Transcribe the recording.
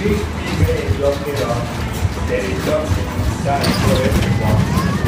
This be is located on the junction designed for everyone.